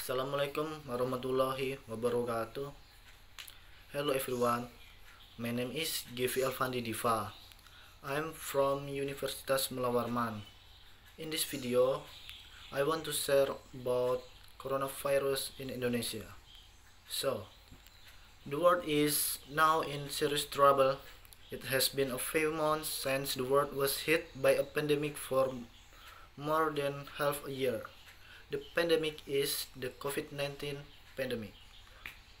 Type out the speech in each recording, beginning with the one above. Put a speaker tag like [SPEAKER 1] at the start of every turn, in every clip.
[SPEAKER 1] Assalamualaikum warahmatullahi wabarakatuh. Hello everyone. My name is Gevi Alfandi Diva. I'm from Universitas Mulawarman. In this video, I want to share about coronavirus in Indonesia. So, the world is now in serious trouble. It has been a few months since the world was hit by a pandemic for more than half a year. The pandemic is the COVID-19 pandemic.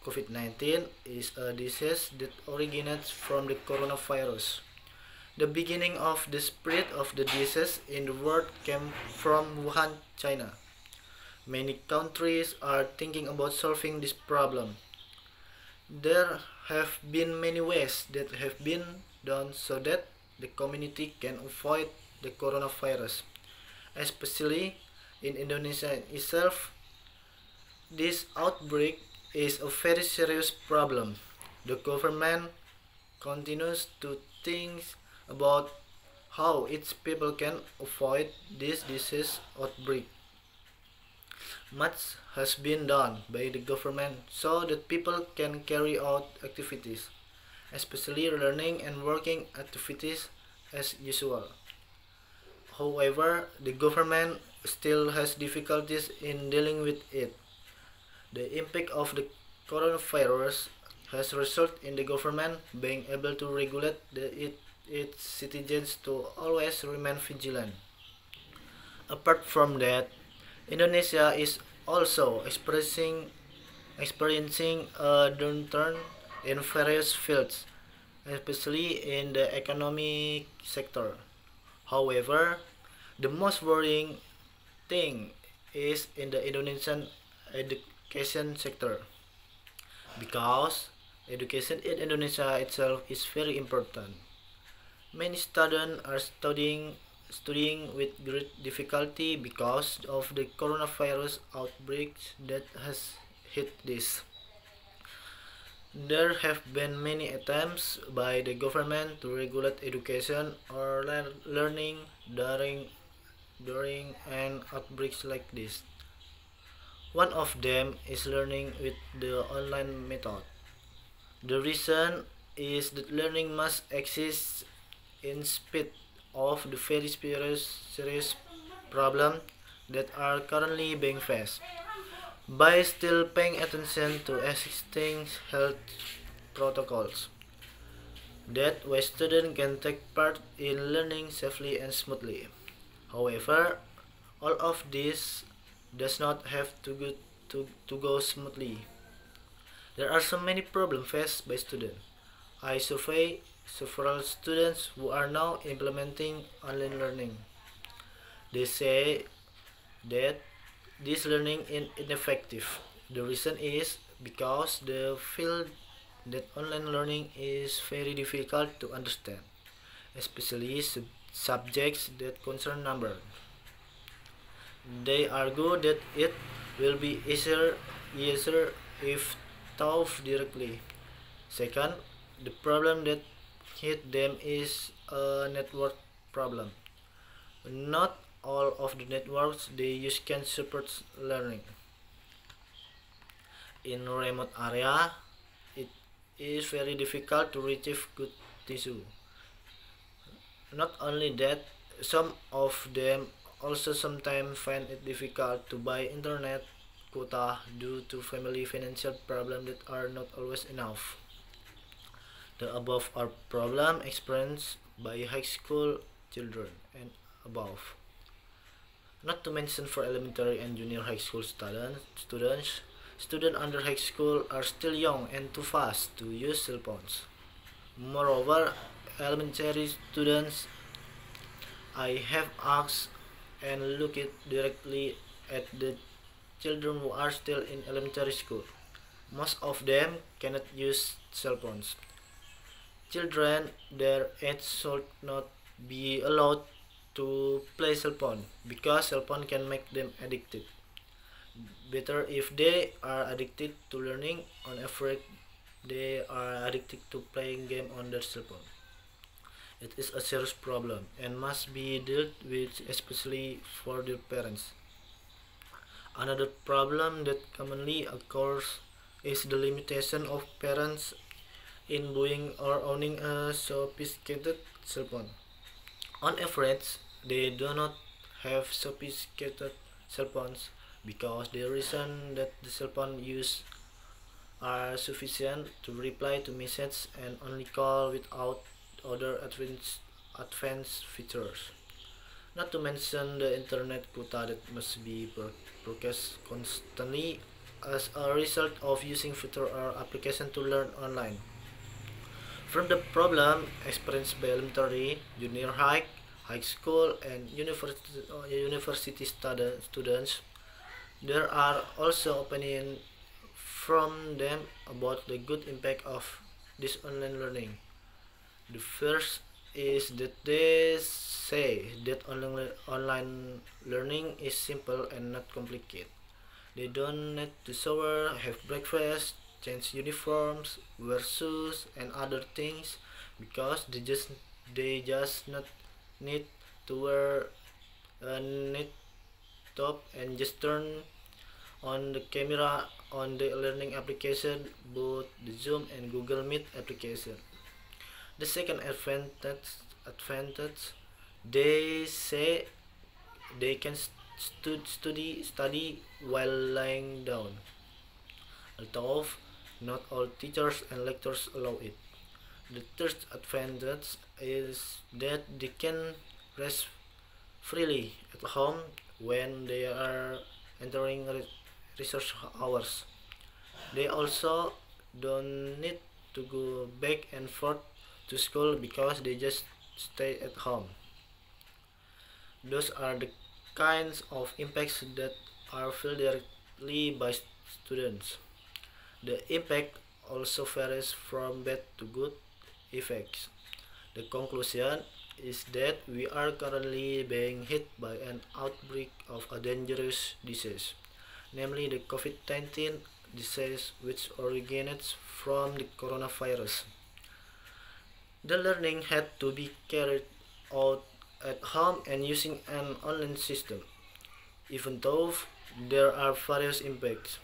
[SPEAKER 1] COVID-19 is a disease that originates from the coronavirus. The beginning of the spread of the disease in the world came from Wuhan, China. Many countries are thinking about solving this problem. There have been many ways that have been done so that the community can avoid the coronavirus, especially in Indonesia itself. This outbreak is a very serious problem. The government continues to think about how its people can avoid this disease outbreak. Much has been done by the government so that people can carry out activities, especially learning and working activities as usual. However, the government still has difficulties in dealing with it. The impact of the coronavirus has resulted in the government being able to regulate the, it, its citizens to always remain vigilant. Apart from that, Indonesia is also experiencing experiencing a downturn in various fields, especially in the economic sector. However, the most worrying thing is in the Indonesian education sector because education in Indonesia itself is very important. Many students are studying studying with great difficulty because of the coronavirus outbreak that has hit this. There have been many attempts by the government to regulate education or learning during during an outbreak like this. One of them is learning with the online method. The reason is that learning must exist in spite of the very serious, serious problems that are currently being faced. By still paying attention to existing health protocols, that way students can take part in learning safely and smoothly. However, all of this does not have to go, to, to go smoothly. There are so many problems faced by students. I survey several students who are now implementing online learning. They say that this learning is ineffective. The reason is because they feel that online learning is very difficult to understand, especially subjects that concern number. They argue that it will be easier, easier if taught directly. Second, the problem that hit them is a network problem. Not all of the networks they use can support learning. In remote area, it is very difficult to retrieve good tissue. Not only that, some of them also sometimes find it difficult to buy internet quota due to family financial problems that are not always enough. The above are problems experienced by high school children and above. Not to mention for elementary and junior high school students, students, students under high school are still young and too fast to use cell phones. Moreover, elementary students I have asked and looked directly at the children who are still in elementary school. Most of them cannot use cell phones. Children their age should not be allowed to play cell phone because cell phone can make them addicted. Better if they are addicted to learning on average they are addicted to playing game on their cell phone. It is a serious problem and must be dealt with especially for their parents. Another problem that commonly occurs is the limitation of parents in buying or owning a sophisticated cell phone. On average, they do not have sophisticated cell phones because the reason that the cell phone use are sufficient to reply to messages and only call without other advanced, features. Not to mention the internet quota that must be broadcast constantly as a result of using feature or application to learn online. From the problem experienced by elementary, junior high, high school, and university, uh, university students, there are also opinions from them about the good impact of this online learning. The first is that they say that online learning is simple and not complicated. They don't need to shower, have breakfast, change uniforms, wear shoes and other things because they just they just not need to wear a knit top and just turn on the camera on the learning application both the Zoom and Google Meet application. The second advantage advantage they say they can stud, study study while lying down. Although not all teachers and lecturers allow it. The third advantage is that they can rest freely at home when they are entering research hours. They also don't need to go back and forth to school because they just stay at home. Those are the kinds of impacts that are felt directly by students. The impact also varies from bad to good effects. The conclusion is that we are currently being hit by an outbreak of a dangerous disease, namely the COVID-19 disease which originates from the coronavirus. The learning had to be carried out at home and using an online system. Even though there are various impacts,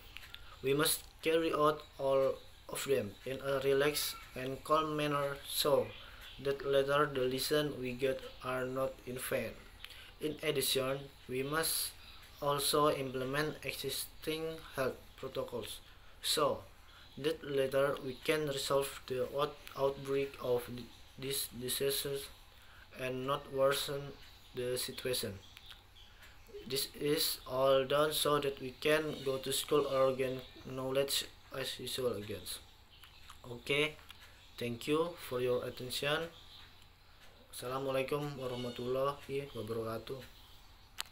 [SPEAKER 1] we must carry out all of them in a relaxed and calm manner so that later the lessons we get are not in vain. In addition, we must also implement existing health protocols so that later we can resolve the outbreak of these diseases and not worsen the situation. This is all done so that we can go to school or gain knowledge as usual again. Okay, thank you for your attention. Assalamualaikum warahmatullahi wabarakatuh.